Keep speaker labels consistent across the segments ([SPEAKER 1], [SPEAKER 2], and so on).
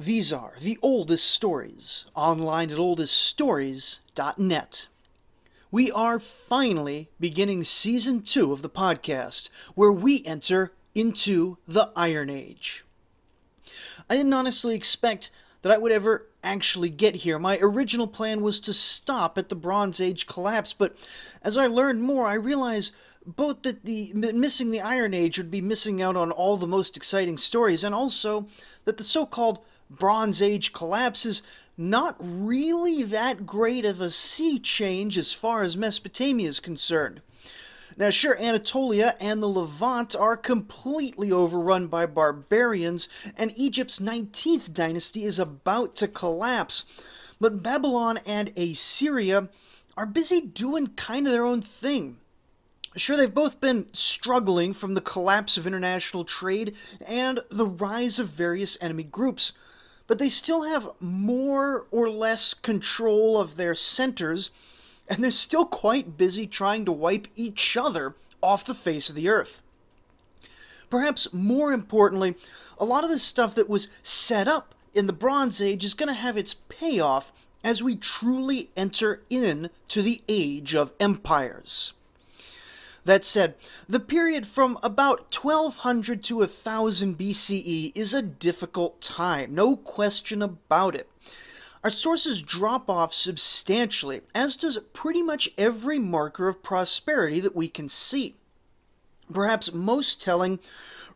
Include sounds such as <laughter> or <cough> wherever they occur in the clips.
[SPEAKER 1] These are the oldest stories online at oldeststories.net. We are finally beginning season two of the podcast, where we enter into the Iron Age. I didn't honestly expect that I would ever actually get here. My original plan was to stop at the Bronze Age collapse, but as I learned more, I realized both that the missing the Iron Age would be missing out on all the most exciting stories, and also that the so-called Bronze Age collapses, not really that great of a sea change as far as Mesopotamia is concerned. Now, sure, Anatolia and the Levant are completely overrun by barbarians, and Egypt's 19th dynasty is about to collapse. But Babylon and Assyria are busy doing kind of their own thing. Sure, they've both been struggling from the collapse of international trade and the rise of various enemy groups, but they still have more or less control of their centers, and they're still quite busy trying to wipe each other off the face of the earth. Perhaps more importantly, a lot of the stuff that was set up in the Bronze Age is going to have its payoff as we truly enter into the Age of Empires. That said, the period from about 1200 to 1000 BCE is a difficult time, no question about it. Our sources drop off substantially, as does pretty much every marker of prosperity that we can see. Perhaps most telling,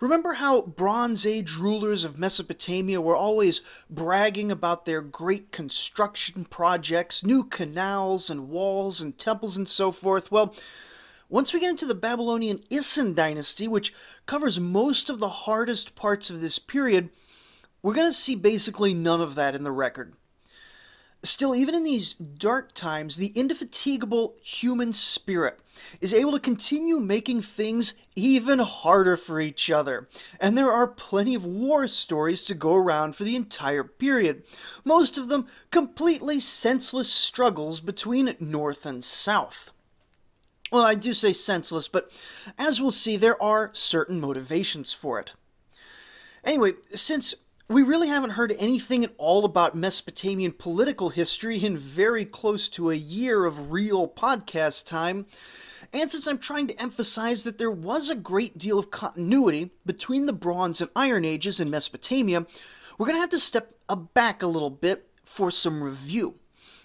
[SPEAKER 1] remember how Bronze Age rulers of Mesopotamia were always bragging about their great construction projects, new canals and walls and temples and so forth? Well, once we get into the Babylonian Isin dynasty, which covers most of the hardest parts of this period, we're going to see basically none of that in the record. Still, even in these dark times, the indefatigable human spirit is able to continue making things even harder for each other. And there are plenty of war stories to go around for the entire period, most of them completely senseless struggles between North and South. Well, I do say senseless, but as we'll see, there are certain motivations for it. Anyway, since we really haven't heard anything at all about Mesopotamian political history in very close to a year of real podcast time, and since I'm trying to emphasize that there was a great deal of continuity between the Bronze and Iron Ages in Mesopotamia, we're going to have to step back a little bit for some review.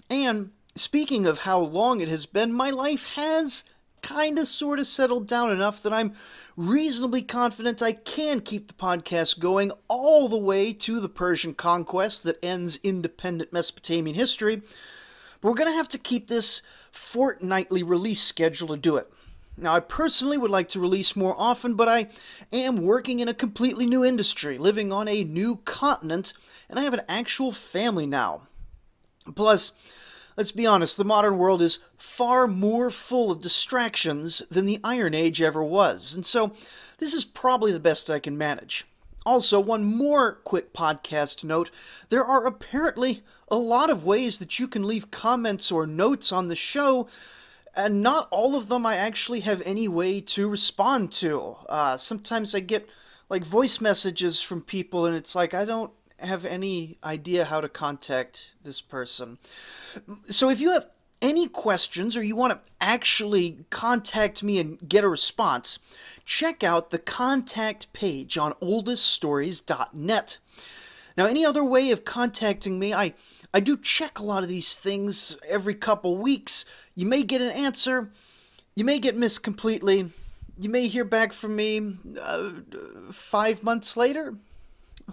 [SPEAKER 1] And speaking of how long it has been, my life has kind of sort of settled down enough that I'm reasonably confident I can keep the podcast going all the way to the Persian conquest that ends independent Mesopotamian history. But we're going to have to keep this fortnightly release schedule to do it. Now, I personally would like to release more often, but I am working in a completely new industry, living on a new continent, and I have an actual family now. Plus, Let's be honest, the modern world is far more full of distractions than the Iron Age ever was, and so this is probably the best I can manage. Also, one more quick podcast note there are apparently a lot of ways that you can leave comments or notes on the show, and not all of them I actually have any way to respond to. Uh, sometimes I get like voice messages from people, and it's like, I don't have any idea how to contact this person. So if you have any questions or you want to actually contact me and get a response, check out the contact page on oldeststories.net. Now, any other way of contacting me, I, I do check a lot of these things every couple weeks. You may get an answer, you may get missed completely, you may hear back from me uh, five months later.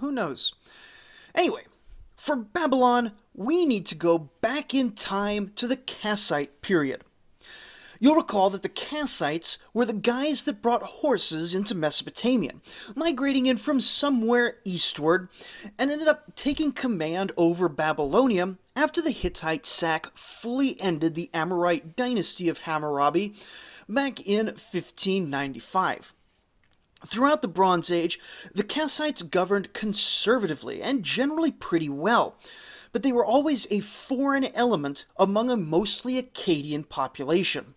[SPEAKER 1] Who knows? Anyway, for Babylon, we need to go back in time to the Kassite period. You'll recall that the Kassites were the guys that brought horses into Mesopotamia, migrating in from somewhere eastward, and ended up taking command over Babylonia after the Hittite sack fully ended the Amorite dynasty of Hammurabi back in 1595. Throughout the Bronze Age, the Kassites governed conservatively and generally pretty well, but they were always a foreign element among a mostly Akkadian population.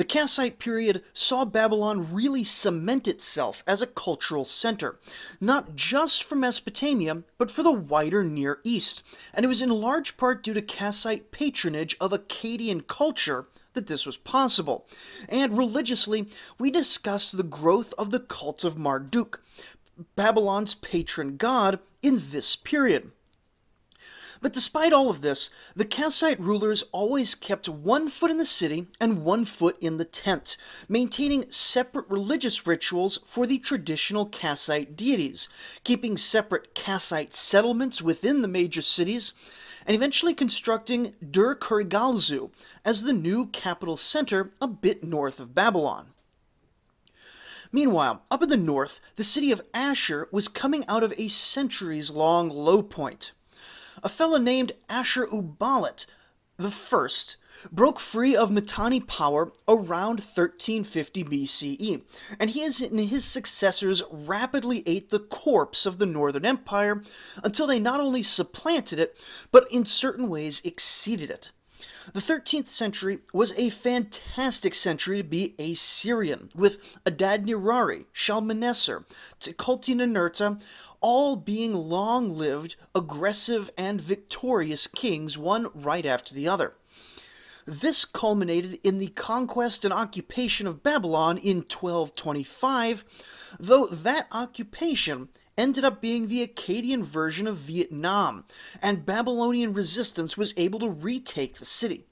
[SPEAKER 1] The Kassite period saw Babylon really cement itself as a cultural center, not just for Mesopotamia, but for the wider Near East, and it was in large part due to Kassite patronage of Akkadian culture that this was possible. And religiously, we discussed the growth of the cult of Marduk, Babylon's patron god, in this period. But despite all of this, the Kassite rulers always kept one foot in the city and one foot in the tent, maintaining separate religious rituals for the traditional Kassite deities, keeping separate Kassite settlements within the major cities, and eventually constructing Dur Kurigalzu as the new capital center a bit north of Babylon. Meanwhile, up in the north, the city of Ashur was coming out of a centuries long low point a fellow named Ashur-uballit the first broke free of Mitanni power around 1350 BCE, and he and his successors rapidly ate the corpse of the Northern Empire until they not only supplanted it, but in certain ways exceeded it. The 13th century was a fantastic century to be Assyrian, with Adad-nirari, Shalmaneser, Tukulti-Ninurta, all being long lived, aggressive, and victorious kings, one right after the other. This culminated in the conquest and occupation of Babylon in 1225, though that occupation ended up being the Akkadian version of Vietnam, and Babylonian resistance was able to retake the city.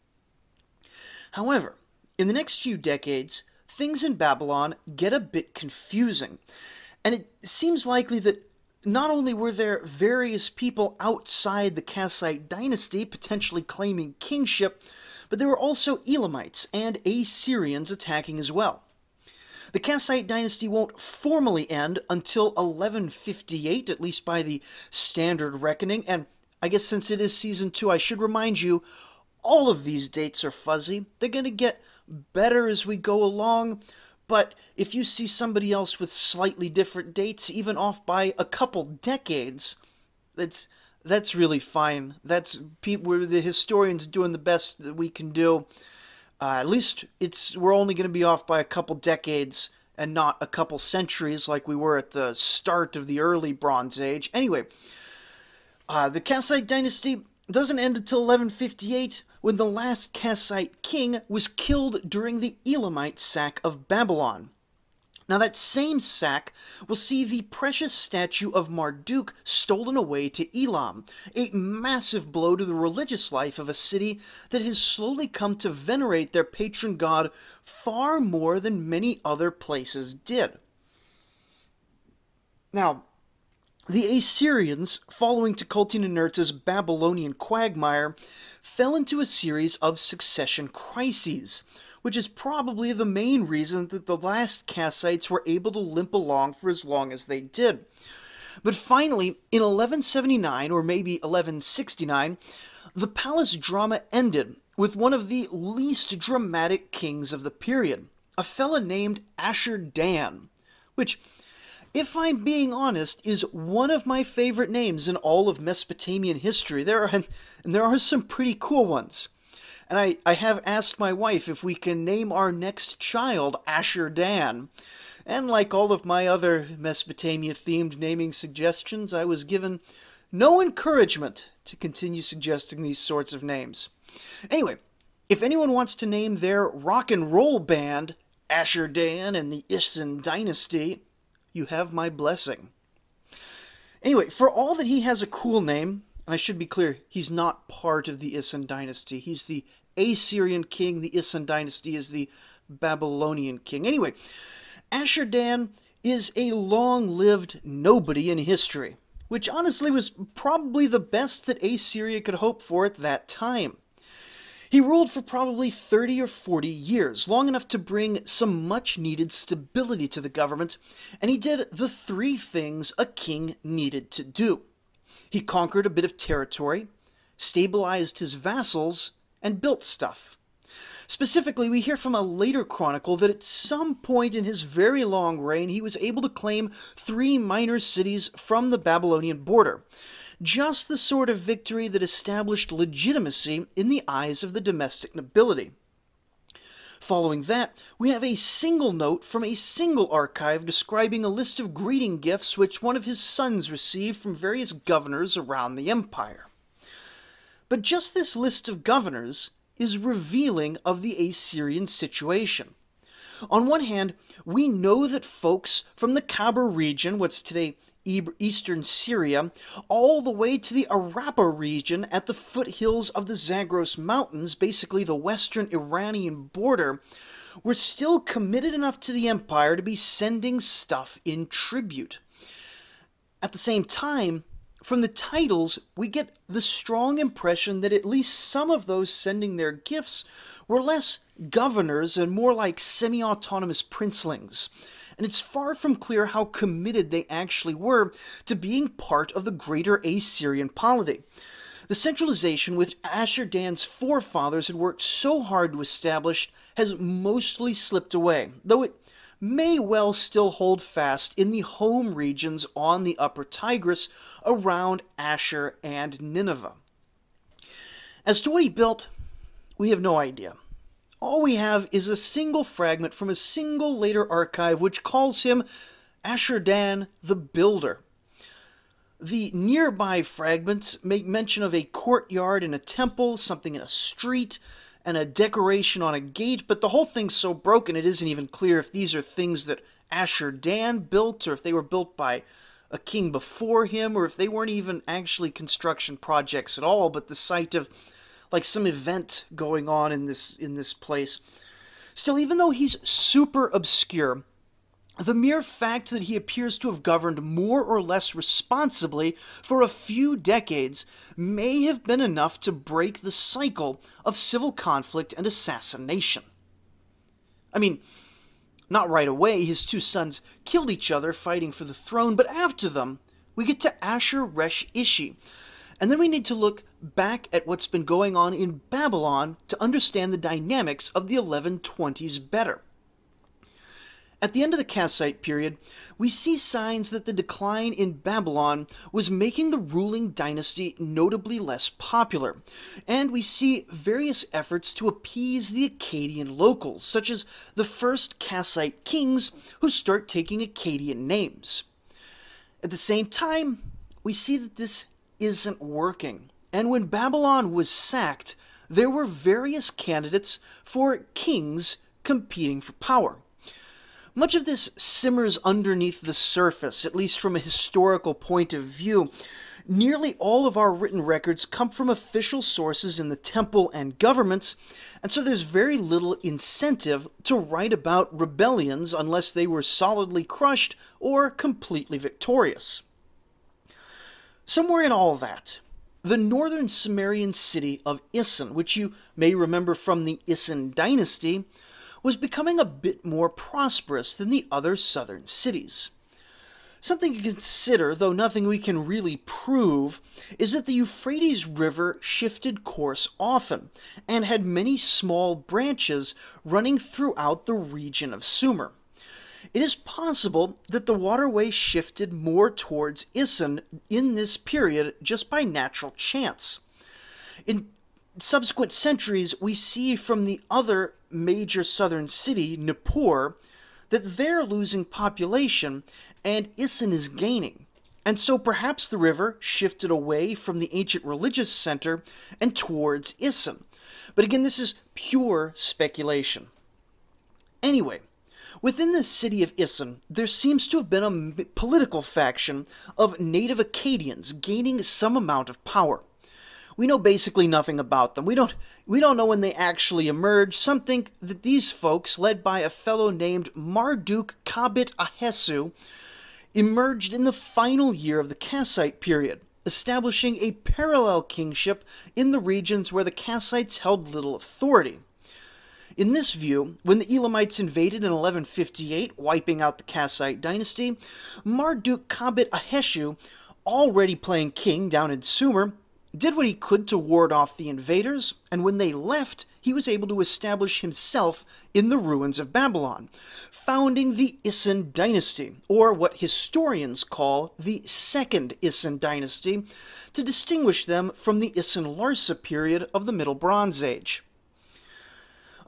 [SPEAKER 1] However, in the next few decades, things in Babylon get a bit confusing, and it seems likely that not only were there various people outside the Kassite dynasty potentially claiming kingship, but there were also Elamites and Assyrians attacking as well. The Kassite dynasty won't formally end until 1158, at least by the standard reckoning, and I guess since it is season 2, I should remind you all of these dates are fuzzy. They're going to get better as we go along, but if you see somebody else with slightly different dates, even off by a couple decades, that's that's really fine. That's people. the historians doing the best that we can do. Uh, at least it's we're only going to be off by a couple decades and not a couple centuries like we were at the start of the early Bronze Age. Anyway, uh, the Kassite dynasty doesn't end until 1158 when the last Kassite king was killed during the Elamite sack of Babylon. Now, that same sack will see the precious statue of Marduk stolen away to Elam, a massive blow to the religious life of a city that has slowly come to venerate their patron god far more than many other places did. Now, the Assyrians, following Tukulti-Ninurta's Babylonian quagmire, fell into a series of succession crises, which is probably the main reason that the last Kassites were able to limp along for as long as they did. But finally, in 1179 or maybe 1169, the palace drama ended with one of the least dramatic kings of the period, a fella named Ashur-dan, which, if I'm being honest, is one of my favorite names in all of Mesopotamian history. There are, and there are some pretty cool ones. And I, I have asked my wife if we can name our next child Ashur-dan. And like all of my other Mesopotamia themed naming suggestions, I was given no encouragement to continue suggesting these sorts of names. Anyway, if anyone wants to name their rock and roll band Ashur-dan and the Isin Dynasty, you have my blessing. Anyway, for all that he has a cool name, and I should be clear, he's not part of the Isin dynasty. He's the Assyrian king. The Isin dynasty is the Babylonian king. Anyway, Ashur-dan is a long-lived nobody in history, which honestly was probably the best that Assyria could hope for at that time. He ruled for probably 30 or 40 years, long enough to bring some much needed stability to the government, and he did the three things a king needed to do. He conquered a bit of territory, stabilized his vassals, and built stuff. Specifically, we hear from a later chronicle that at some point in his very long reign, he was able to claim three minor cities from the Babylonian border. Just the sort of victory that established legitimacy in the eyes of the domestic nobility. Following that, we have a single note from a single archive describing a list of greeting gifts which one of his sons received from various governors around the empire. But just this list of governors is revealing of the Assyrian situation. On one hand, we know that folks from the Khabur region, what's today eastern Syria, all the way to the Arapa region at the foothills of the Zagros Mountains, basically the western Iranian border, were still committed enough to the empire to be sending stuff in tribute. At the same time, from the titles, we get the strong impression that at least some of those sending their gifts were less governors and more like semi autonomous princelings and it's far from clear how committed they actually were to being part of the greater Assyrian polity. The centralization which Ashur-dan's forefathers had worked so hard to establish has mostly slipped away, though it may well still hold fast in the home regions on the upper Tigris around Ashur and Nineveh. As to what he built, we have no idea. All we have is a single fragment from a single later archive which calls him Ashur-dan the Builder. The nearby fragments make mention of a courtyard and a temple, something in a street, and a decoration on a gate, but the whole thing's so broken it isn't even clear if these are things that Ashur-dan built or if they were built by a king before him or if they weren't even actually construction projects at all, but the site of like some event going on in this in this place. Still, even though he's super obscure, the mere fact that he appears to have governed more or less responsibly for a few decades may have been enough to break the cycle of civil conflict and assassination. I mean, not right away, his two sons killed each other fighting for the throne, but after them, we get to Ashur Resh Ishi, and then we need to look back at what's been going on in Babylon to understand the dynamics of the 1120s better. At the end of the Kassite period, we see signs that the decline in Babylon was making the ruling dynasty notably less popular, and we see various efforts to appease the Akkadian locals, such as the first Kassite kings who start taking Akkadian names. At the same time, we see that this isn't working. And when Babylon was sacked, there were various candidates for kings competing for power. Much of this simmers underneath the surface, at least from a historical point of view. Nearly all of our written records come from official sources in the temple and governments, and so there's very little incentive to write about rebellions unless they were solidly crushed or completely victorious. Somewhere in all that, the northern Sumerian city of Isin, which you may remember from the Isin dynasty, was becoming a bit more prosperous than the other southern cities. Something to consider, though nothing we can really prove, is that the Euphrates River shifted course often and had many small branches running throughout the region of Sumer. It is possible that the waterway shifted more towards Isin in this period just by natural chance. In subsequent centuries, we see from the other major southern city, Nippur, that they're losing population and Isin is gaining. And so perhaps the river shifted away from the ancient religious center and towards Isin. But again, this is pure speculation. Anyway, Within the city of Isin, there seems to have been a political faction of native Akkadians gaining some amount of power. We know basically nothing about them. We don't we don't know when they actually emerged. Some think that these folks, led by a fellow named Marduk Kabit Aheshu, emerged in the final year of the Kassite period, establishing a parallel kingship in the regions where the Kassites held little authority. In this view, when the Elamites invaded in 1158, wiping out the Kassite dynasty, Marduk Kabit Aheshu, already playing king down in Sumer, did what he could to ward off the invaders, and when they left, he was able to establish himself in the ruins of Babylon, founding the Isin dynasty, or what historians call the Second Isin dynasty, to distinguish them from the Isin Larsa period of the Middle Bronze Age.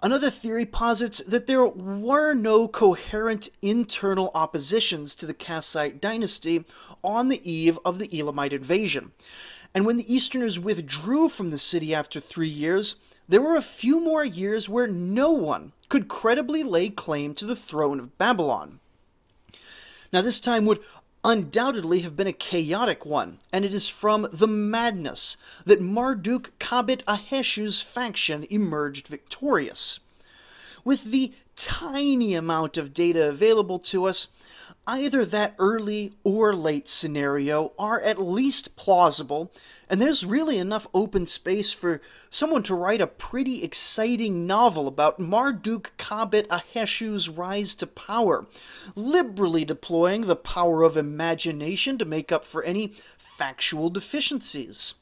[SPEAKER 1] Another theory posits that there were no coherent internal oppositions to the Kassite dynasty on the eve of the Elamite invasion. And when the Easterners withdrew from the city after three years, there were a few more years where no one could credibly lay claim to the throne of Babylon. Now, this time would undoubtedly have been a chaotic one, and it is from the madness that Marduk Kabit Aheshu's faction emerged victorious. With the tiny amount of data available to us, either that early or late scenario are at least plausible, and there's really enough open space for someone to write a pretty exciting novel about Marduk Kabit Aheshu's rise to power, liberally deploying the power of imagination to make up for any factual deficiencies.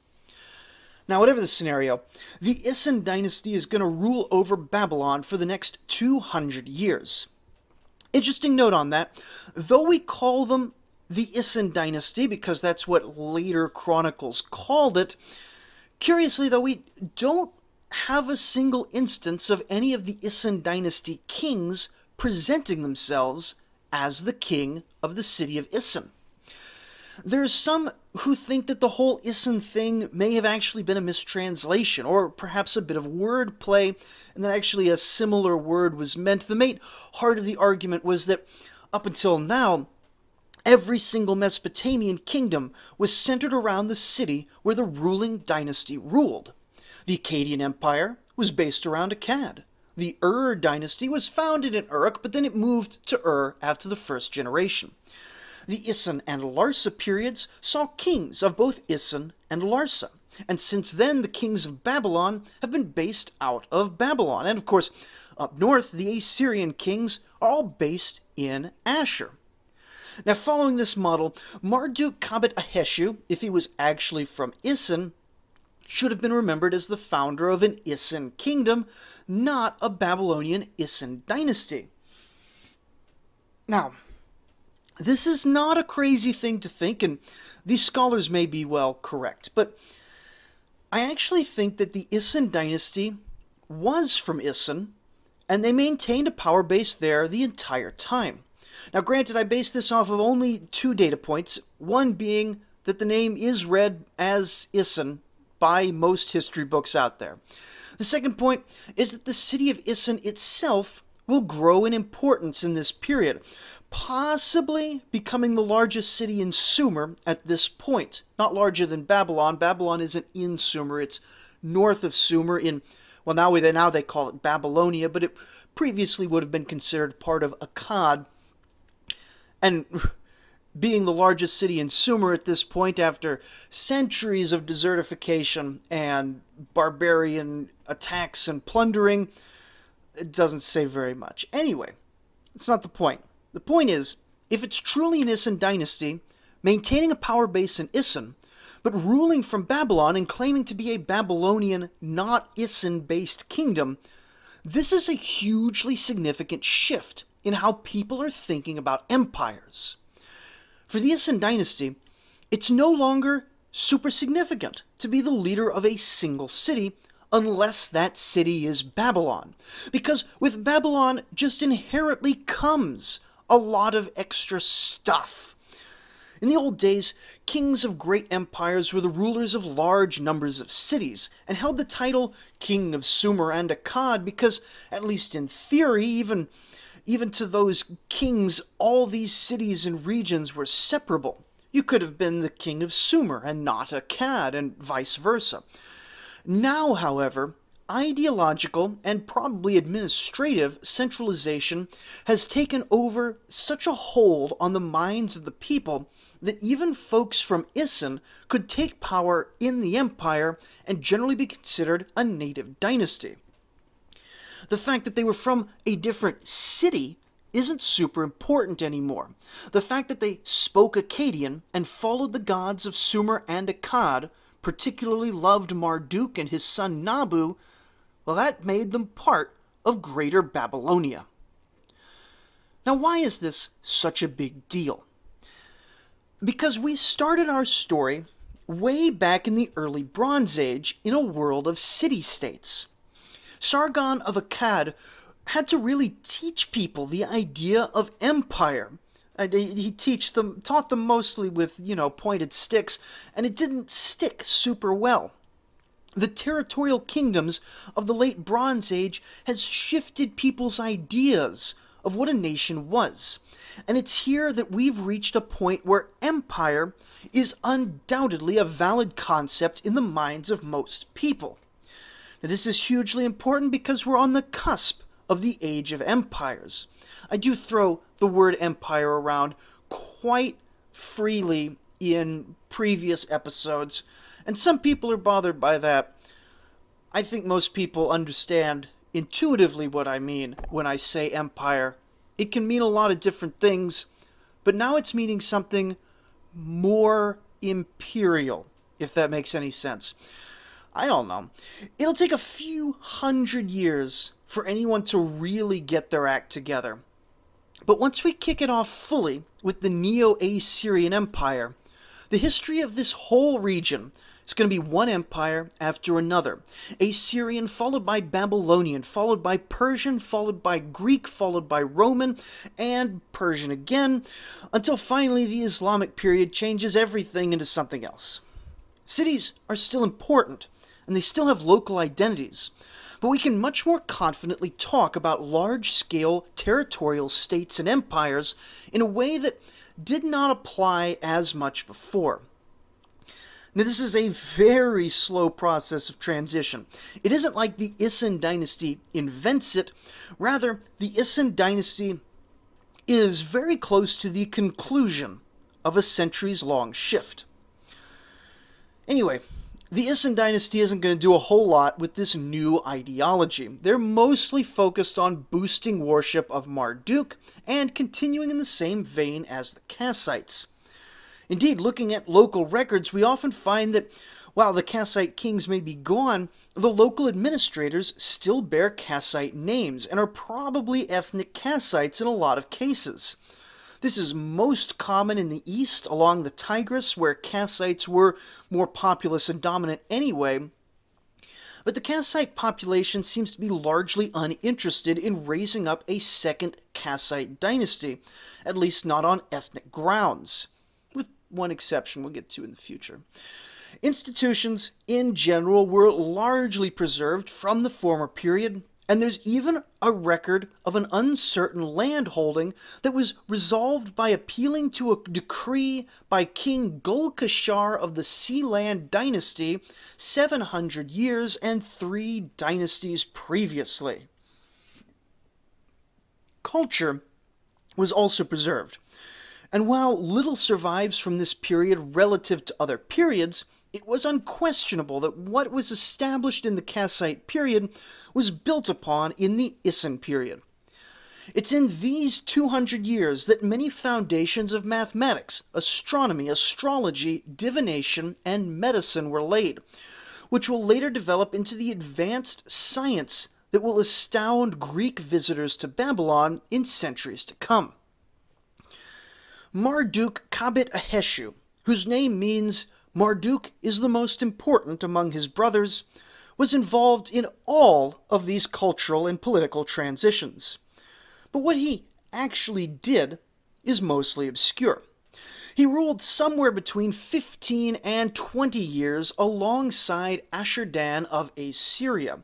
[SPEAKER 1] Now, whatever the scenario, the Isin dynasty is going to rule over Babylon for the next 200 years. Interesting note on that. Though we call them the Isin dynasty because that's what later chronicles called it, curiously, though, we don't have a single instance of any of the Isin dynasty kings presenting themselves as the king of the city of Isin. There's some who think that the whole Isin thing may have actually been a mistranslation, or perhaps a bit of wordplay, and that actually a similar word was meant. The main heart of the argument was that up until now, every single Mesopotamian kingdom was centered around the city where the ruling dynasty ruled. The Akkadian Empire was based around Akkad. The Ur dynasty was founded in Uruk, but then it moved to Ur after the first generation. The Isin and Larsa periods saw kings of both Isin and Larsa, and since then the kings of Babylon have been based out of Babylon. And of course, up north, the Assyrian kings are all based in Ashur. Now, following this model, Marduk Kabit Aheshu, if he was actually from Isin, should have been remembered as the founder of an Isin kingdom, not a Babylonian Isin dynasty. Now, this is not a crazy thing to think, and these scholars may be well correct, but I actually think that the Isin dynasty was from Isin, and they maintained a power base there the entire time. Now, granted, I base this off of only two data points, one being that the name is read as Isin by most history books out there. The second point is that the city of Isin itself will grow in importance in this period, possibly becoming the largest city in Sumer at this point. Not larger than Babylon. Babylon isn't in Sumer, it's north of Sumer in well now we now they call it Babylonia, but it previously would have been considered part of Akkad. And being the largest city in Sumer at this point after centuries of desertification and barbarian attacks and plundering, it doesn't say very much. Anyway, it's not the point. The point is, if it's truly an Isin dynasty, maintaining a power base in Isin, but ruling from Babylon and claiming to be a Babylonian, not Isin based kingdom, this is a hugely significant shift in how people are thinking about empires. For the Isin dynasty, it's no longer super significant to be the leader of a single city unless that city is Babylon. Because with Babylon just inherently comes a lot of extra stuff. In the old days, kings of great empires were the rulers of large numbers of cities and held the title King of Sumer and Akkad because, at least in theory, even, even to those kings, all these cities and regions were separable. You could have been the king of Sumer and not Akkad, and vice versa. Now, however, ideological and probably administrative centralization has taken over such a hold on the minds of the people that even folks from Isin could take power in the empire and generally be considered a native dynasty. The fact that they were from a different city isn't super important anymore. The fact that they spoke Akkadian and followed the gods of Sumer and Akkad, particularly loved Marduk and his son Nabu, well, that made them part of Greater Babylonia. Now, why is this such a big deal? Because we started our story way back in the early Bronze Age in a world of city states. Sargon of Akkad had to really teach people the idea of empire. And he teach them, taught them mostly with, you know, pointed sticks, and it didn't stick super well. The territorial kingdoms of the late Bronze Age has shifted people's ideas of what a nation was. And it's here that we've reached a point where empire is undoubtedly a valid concept in the minds of most people. Now, this is hugely important because we're on the cusp of the age of empires. I do throw the word empire around quite freely in previous episodes, and some people are bothered by that. I think most people understand intuitively what I mean when I say empire. It can mean a lot of different things, but now it's meaning something more imperial, if that makes any sense. I don't know. It'll take a few hundred years for anyone to really get their act together. But once we kick it off fully with the Neo Assyrian Empire, the history of this whole region is going to be one empire after another. Assyrian, followed by Babylonian, followed by Persian, followed by Greek, followed by Roman, and Persian again, until finally the Islamic period changes everything into something else. Cities are still important, and they still have local identities, but we can much more confidently talk about large scale territorial states and empires in a way that did not apply as much before. Now, this is a very slow process of transition. It isn't like the Isin dynasty invents it, rather, the Isin dynasty is very close to the conclusion of a centuries long shift. Anyway, the Isin dynasty isn't going to do a whole lot with this new ideology. They're mostly focused on boosting worship of Marduk and continuing in the same vein as the Kassites. Indeed, looking at local records, we often find that while the Kassite kings may be gone, the local administrators still bear Kassite names and are probably ethnic Kassites in a lot of cases. This is most common in the east along the Tigris, where Kassites were more populous and dominant anyway. But the Kassite population seems to be largely uninterested in raising up a second Kassite dynasty, at least not on ethnic grounds, one exception we'll get to in the future. Institutions, in general, were largely preserved from the former period, and there's even a record of an uncertain land holding that was resolved by appealing to a decree by King Gulkashar of the Sealand dynasty 700 years and three dynasties previously. Culture was also preserved, and while little survives from this period relative to other periods, it was unquestionable that what was established in the Kassite period was built upon in the Isin period. It's in these 200 years that many foundations of mathematics, astronomy, astrology, divination, and medicine were laid, which will later develop into the advanced science that will astound Greek visitors to Babylon in centuries to come. Marduk Kabit Aheshu, whose name means Marduk is the most important among his brothers, was involved in all of these cultural and political transitions. But what he actually did is mostly obscure. He ruled somewhere between 15 and 20 years alongside Ashurdan of Assyria.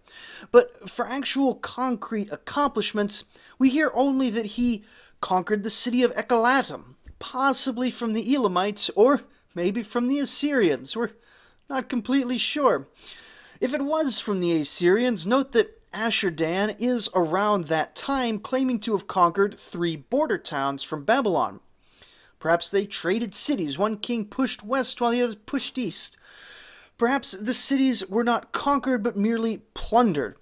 [SPEAKER 1] But for actual concrete accomplishments, we hear only that he conquered the city of Ekalatum, possibly from the Elamites or maybe from the Assyrians. We're not completely sure. If it was from the Assyrians, note that Ashurdan is around that time claiming to have conquered three border towns from Babylon. Perhaps they traded cities. One king pushed west while the other pushed east. Perhaps the cities were not conquered but merely plundered.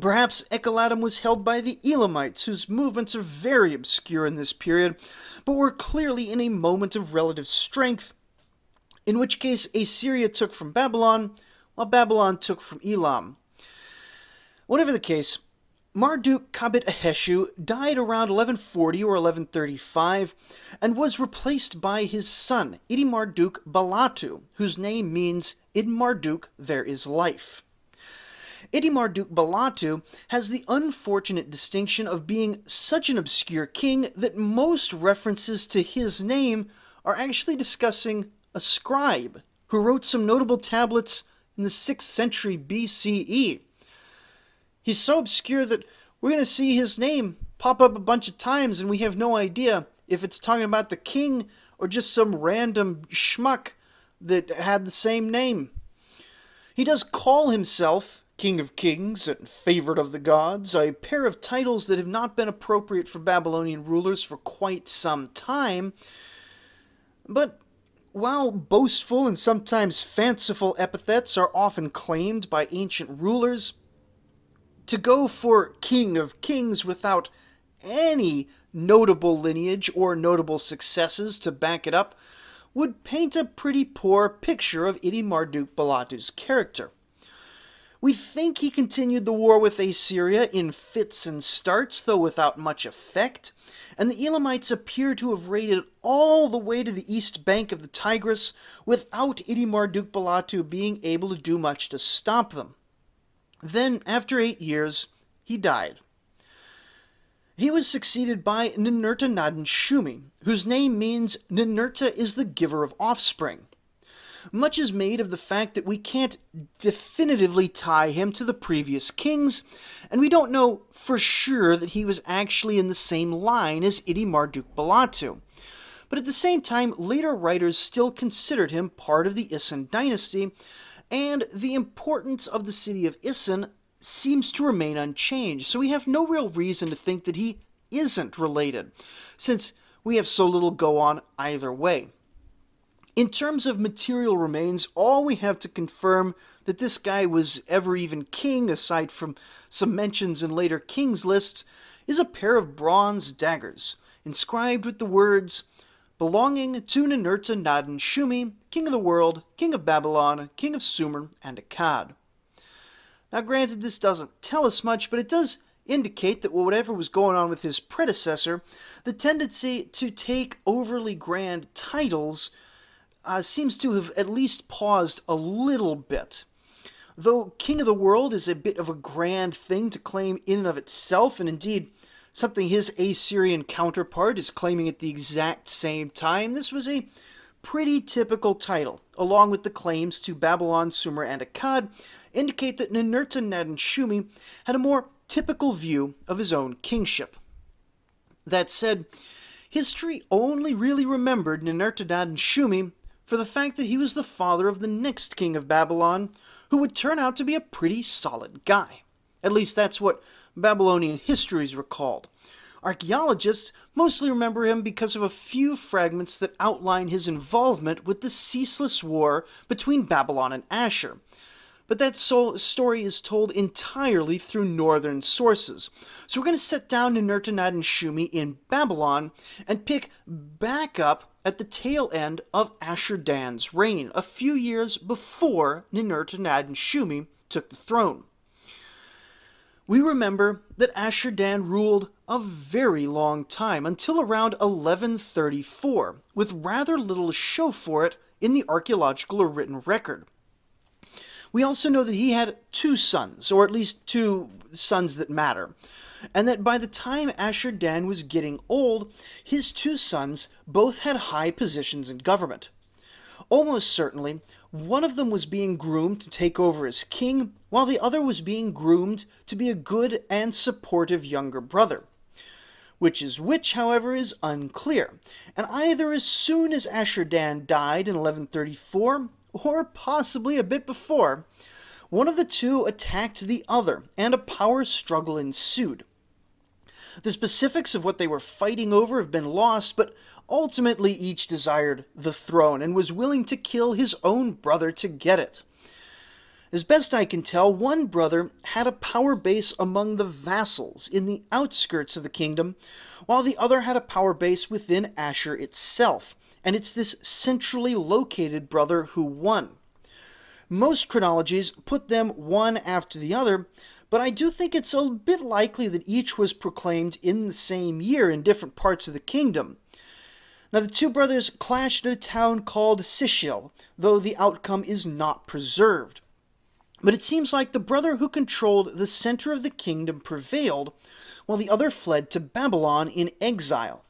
[SPEAKER 1] Perhaps Ekalatum was held by the Elamites, whose movements are very obscure in this period, but were clearly in a moment of relative strength in which case Assyria took from Babylon, while Babylon took from Elam. Whatever the case, Marduk Kabit Aheshu died around 1140 or 1135 and was replaced by his son, Idi-Marduk Balatu, whose name means In Marduk there is life. Idi Marduk Balatu has the unfortunate distinction of being such an obscure king that most references to his name are actually discussing a scribe who wrote some notable tablets in the 6th century BCE. He's so obscure that we're going to see his name pop up a bunch of times and we have no idea if it's talking about the king or just some random schmuck that had the same name. He does call himself King of Kings and Favorite of the Gods, a pair of titles that have not been appropriate for Babylonian rulers for quite some time. But while boastful and sometimes fanciful epithets are often claimed by ancient rulers, to go for King of Kings without any notable lineage or notable successes to back it up would paint a pretty poor picture of Idi Marduk Balatu's character. We think he continued the war with Assyria in fits and starts, though without much effect, and the Elamites appear to have raided all the way to the east bank of the Tigris without Idi Marduk Balatu being able to do much to stop them. Then, after eight years, he died. He was succeeded by Ninurta Nadin Shumi, whose name means Ninurta is the giver of offspring. Much is made of the fact that we can't definitively tie him to the previous kings, and we don't know for sure that he was actually in the same line as Idi Marduk Balatu. But at the same time, later writers still considered him part of the Isin dynasty, and the importance of the city of Isin seems to remain unchanged, so we have no real reason to think that he isn't related, since we have so little go on either way. In terms of material remains, all we have to confirm that this guy was ever even king, aside from some mentions in later kings lists, is a pair of bronze daggers, inscribed with the words, belonging to Ninurta Nadin Shumi, king of the world, king of Babylon, king of Sumer, and Akkad. Now, granted, this doesn't tell us much, but it does indicate that whatever was going on with his predecessor, the tendency to take overly grand titles uh, seems to have at least paused a little bit. Though King of the World is a bit of a grand thing to claim in and of itself, and indeed something his Assyrian counterpart is claiming at the exact same time, this was a pretty typical title, along with the claims to Babylon, Sumer, and Akkad, indicate that Ninurta Nadin Shumi had a more typical view of his own kingship. That said, history only really remembered Ninurta Nadin Shumi for the fact that he was the father of the next king of Babylon, who would turn out to be a pretty solid guy. At least that's what Babylonian histories recalled. Archaeologists mostly remember him because of a few fragments that outline his involvement with the ceaseless war between Babylon and Ashur, but that so story is told entirely through northern sources. So we're going to set down Ninurta Nadin Shumi in Babylon and pick back up at the tail end of Ashur Dan's reign, a few years before Ninurta Nadin Shumi took the throne. We remember that Ashur Dan ruled a very long time, until around 1134, with rather little show for it in the archaeological or written record. We also know that he had two sons, or at least two sons that matter, and that by the time Ashur Dan was getting old, his two sons both had high positions in government. Almost certainly, one of them was being groomed to take over as king, while the other was being groomed to be a good and supportive younger brother. Which is which, however, is unclear, and either as soon as Ashur Dan died in 1134, or possibly a bit before, one of the two attacked the other, and a power struggle ensued. The specifics of what they were fighting over have been lost, but ultimately each desired the throne and was willing to kill his own brother to get it. As best I can tell, one brother had a power base among the vassals in the outskirts of the kingdom, while the other had a power base within Ashur itself, and it's this centrally located brother who won. Most chronologies put them one after the other, but I do think it's a bit likely that each was proclaimed in the same year in different parts of the kingdom. Now, the two brothers clashed at a town called Sishil, though the outcome is not preserved. But it seems like the brother who controlled the center of the kingdom prevailed, while the other fled to Babylon in exile.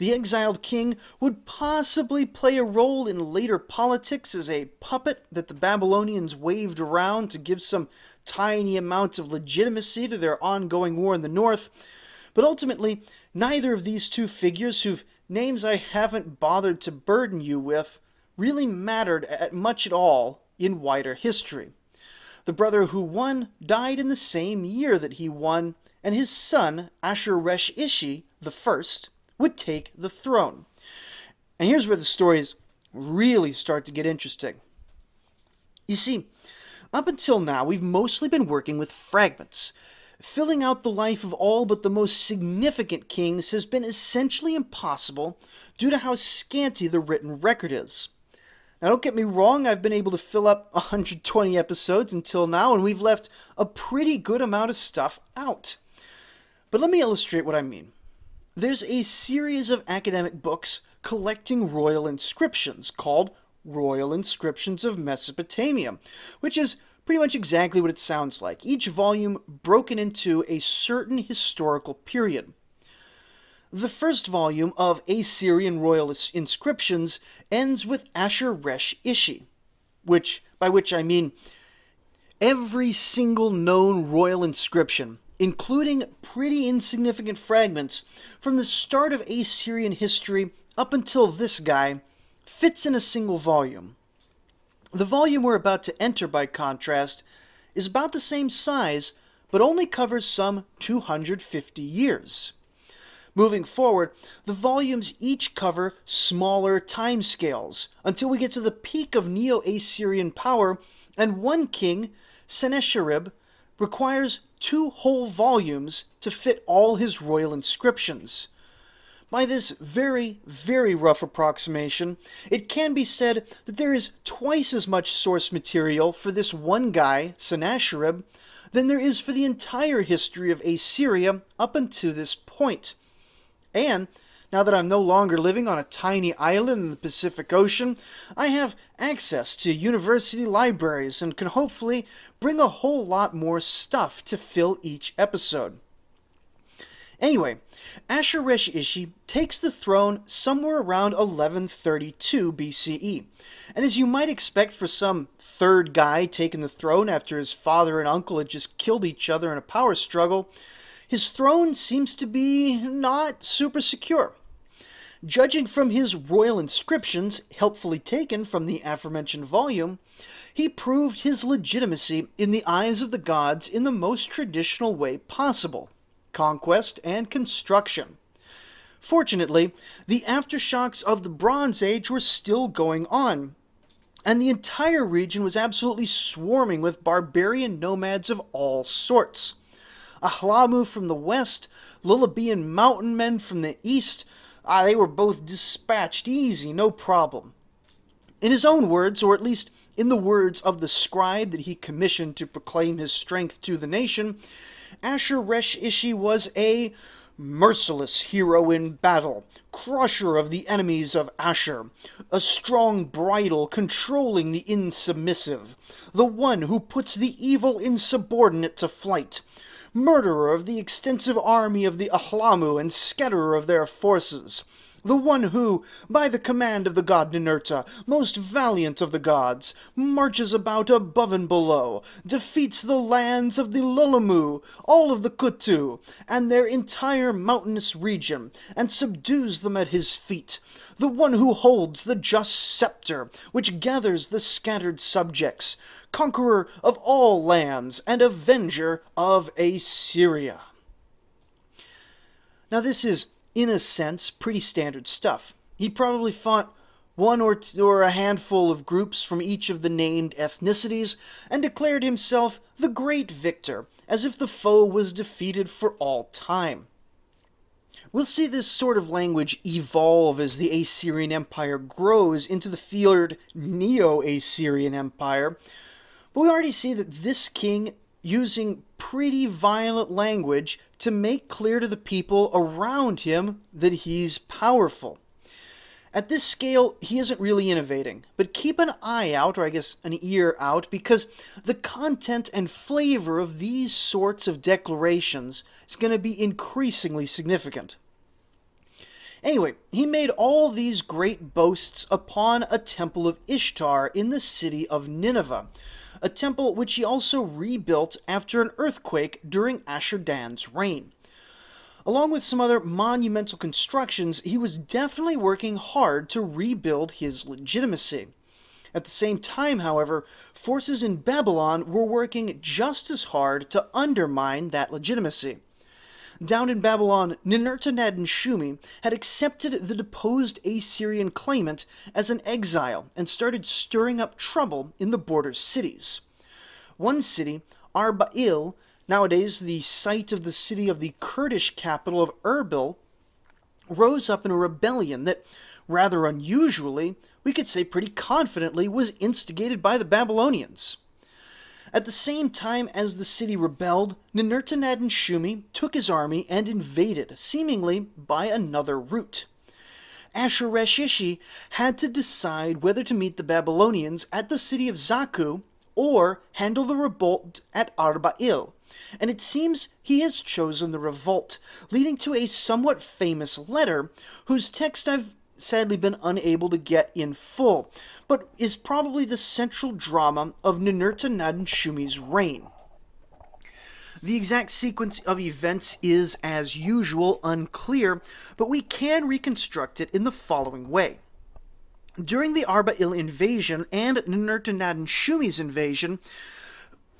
[SPEAKER 1] The exiled king would possibly play a role in later politics as a puppet that the Babylonians waved around to give some tiny amount of legitimacy to their ongoing war in the north. But ultimately, neither of these two figures, whose names I haven't bothered to burden you with, really mattered at much at all in wider history. The brother who won died in the same year that he won, and his son, Ashur-resh-ishi the first, would take the throne. And here's where the stories really start to get interesting. You see, up until now, we've mostly been working with fragments. Filling out the life of all but the most significant kings has been essentially impossible due to how scanty the written record is. Now, don't get me wrong, I've been able to fill up <laughs> 120 episodes until now, and we've left a pretty good amount of stuff out. But let me illustrate what I mean. There's a series of academic books collecting royal inscriptions called Royal Inscriptions of Mesopotamia, which is pretty much exactly what it sounds like, each volume broken into a certain historical period. The first volume of Assyrian royal inscriptions ends with Ashur-resh-ishi, which by which I mean every single known royal inscription including pretty insignificant fragments from the start of Assyrian history up until this guy, fits in a single volume. The volume we're about to enter, by contrast, is about the same size, but only covers some 250 years. Moving forward, the volumes each cover smaller timescales until we get to the peak of Neo Assyrian power, and one king, Sennacherib, requires two whole volumes to fit all his royal inscriptions. By this very, very rough approximation, it can be said that there is twice as much source material for this one guy, Sennacherib, than there is for the entire history of Assyria up until this point. And now that I'm no longer living on a tiny island in the Pacific Ocean, I have access to university libraries and can hopefully bring a whole lot more stuff to fill each episode. Anyway, Ashur-resh-ishi takes the throne somewhere around 1132 BCE. And as you might expect for some third guy taking the throne after his father and uncle had just killed each other in a power struggle, his throne seems to be not super secure. Judging from his royal inscriptions, helpfully taken from the aforementioned volume, he proved his legitimacy in the eyes of the gods in the most traditional way possible conquest and construction. Fortunately, the aftershocks of the Bronze Age were still going on, and the entire region was absolutely swarming with barbarian nomads of all sorts. Ahlamu from the west, Lullabian mountain men from the east, Ah, they were both dispatched easy, no problem. In his own words, or at least in the words of the scribe that he commissioned to proclaim his strength to the nation, Ashur-resh-ishi was a merciless hero in battle, crusher of the enemies of Ashur, a strong bridle controlling the insubmissive, the one who puts the evil insubordinate to flight, murderer of the extensive army of the Ahlamu and scatterer of their forces, the one who, by the command of the god Ninurta, most valiant of the gods, marches about above and below, defeats the lands of the Lulamu, all of the Kutu, and their entire mountainous region, and subdues them at his feet, the one who holds the just scepter, which gathers the scattered subjects, conqueror of all lands, and avenger of Assyria. Now, this is, in a sense, pretty standard stuff. He probably fought one or, two, or a handful of groups from each of the named ethnicities and declared himself the great victor, as if the foe was defeated for all time. We'll see this sort of language evolve as the Assyrian Empire grows into the feared Neo Assyrian Empire, but we already see that this king using pretty violent language to make clear to the people around him that he's powerful. At this scale, he isn't really innovating, but keep an eye out, or I guess an ear out, because the content and flavor of these sorts of declarations is going to be increasingly significant. Anyway, he made all these great boasts upon a temple of Ishtar in the city of Nineveh, a temple which he also rebuilt after an earthquake during Ashur-dan's reign. Along with some other monumental constructions, he was definitely working hard to rebuild his legitimacy. At the same time, however, forces in Babylon were working just as hard to undermine that legitimacy. Down in Babylon, Ninurta-Nadin Shumi had accepted the deposed Assyrian claimant as an exile and started stirring up trouble in the border cities. One city, Arbail, nowadays the site of the city of the Kurdish capital of Erbil, rose up in a rebellion that, rather unusually, we could say pretty confidently, was instigated by the Babylonians. At the same time as the city rebelled, Ninurta-Nadin Shumi took his army and invaded, seemingly by another route. Ashur-resh-ishi had to decide whether to meet the Babylonians at the city of Zaku or handle the revolt at Arbail, and it seems he has chosen the revolt, leading to a somewhat famous letter whose text I've sadly been unable to get in full, but is probably the central drama of Ninurta-Nadin Shumi's reign. The exact sequence of events is, as usual, unclear, but we can reconstruct it in the following way. During the Arbail invasion and Ninurta-Nadin Shumi's invasion,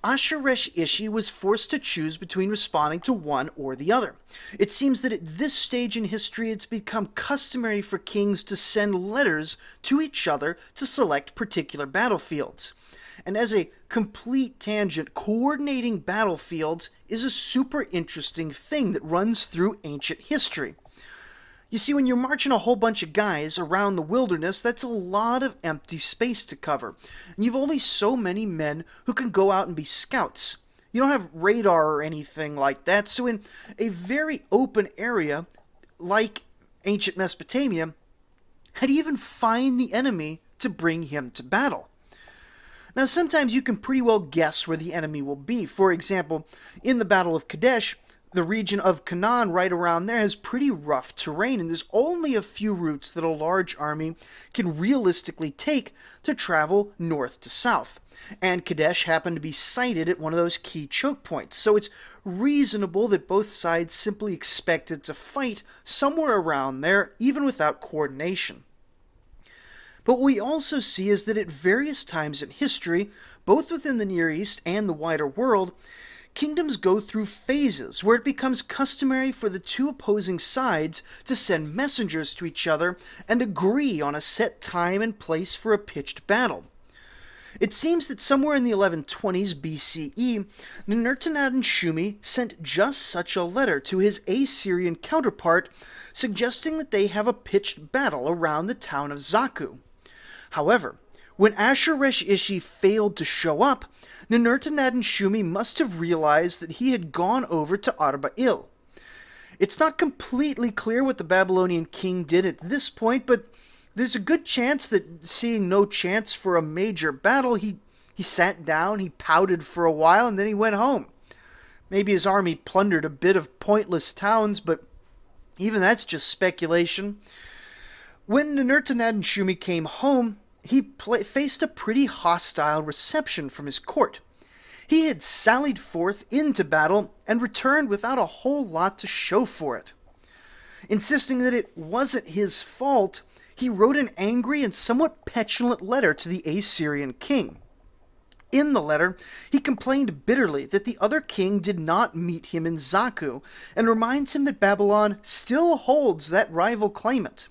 [SPEAKER 1] Ashur-resh-ishi was forced to choose between responding to one or the other. It seems that at this stage in history it's become customary for kings to send letters to each other to select particular battlefields. And as a complete tangent, coordinating battlefields is a super interesting thing that runs through ancient history. You see, when you're marching a whole bunch of guys around the wilderness, that's a lot of empty space to cover. And you've only so many men who can go out and be scouts. You don't have radar or anything like that, so in a very open area like ancient Mesopotamia, how do you even find the enemy to bring him to battle? Now, sometimes you can pretty well guess where the enemy will be. For example, in the Battle of Kadesh, the region of Canaan right around there has pretty rough terrain, and there's only a few routes that a large army can realistically take to travel north to south. And Kadesh happened to be sited at one of those key choke points, so it's reasonable that both sides simply expected to fight somewhere around there, even without coordination. But what we also see is that at various times in history, both within the Near East and the wider world, kingdoms go through phases where it becomes customary for the two opposing sides to send messengers to each other and agree on a set time and place for a pitched battle. It seems that somewhere in the 1120s BCE, Ninurta-Nadin Shumi sent just such a letter to his Assyrian counterpart, suggesting that they have a pitched battle around the town of Zaku. However, when Ashur-resh-ishi failed to show up, Ninurta-Nadin Shumi must have realized that he had gone over to Arbail. It's not completely clear what the Babylonian king did at this point, but there's a good chance that seeing no chance for a major battle, he, he sat down, he pouted for a while, and then he went home. Maybe his army plundered a bit of pointless towns, but even that's just speculation. When Ninurta-Nadin Shumi came home, he faced a pretty hostile reception from his court. He had sallied forth into battle and returned without a whole lot to show for it. Insisting that it wasn't his fault, he wrote an angry and somewhat petulant letter to the Assyrian king. In the letter, he complained bitterly that the other king did not meet him in Zakku, and reminds him that Babylon still holds that rival claimant.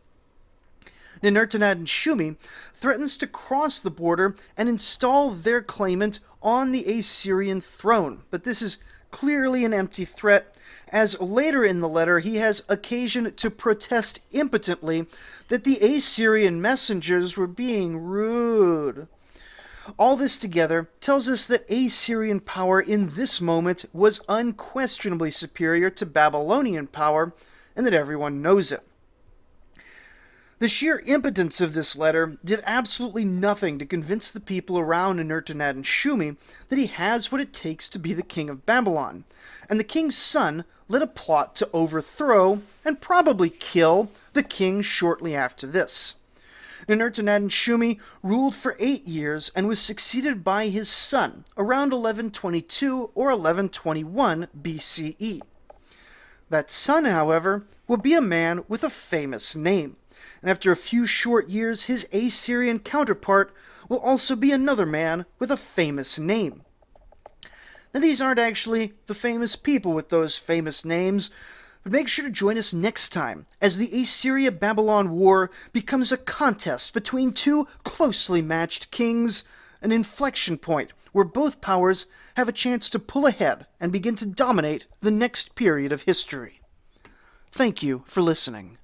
[SPEAKER 1] Ninurta-Nadin Shumi threatens to cross the border and install their claimant on the Assyrian throne. But this is clearly an empty threat, as later in the letter he has occasion to protest impotently that the Assyrian messengers were being rude. All this together tells us that Assyrian power in this moment was unquestionably superior to Babylonian power, and that everyone knows it. The sheer impotence of this letter did absolutely nothing to convince the people around Ninurta-Nadin Shumi that he has what it takes to be the king of Babylon, and the king's son led a plot to overthrow and probably kill the king shortly after this. Ninurta-Nadin Shumi ruled for eight years and was succeeded by his son around 1122 or 1121 BCE. That son, however, will be a man with a famous name and after a few short years, his Assyrian counterpart will also be another man with a famous name. Now, these aren't actually the famous people with those famous names, but make sure to join us next time as the Assyria Babylon War becomes a contest between two closely matched kings, an inflection point where both powers have a chance to pull ahead and begin to dominate the next period of history. Thank you for listening.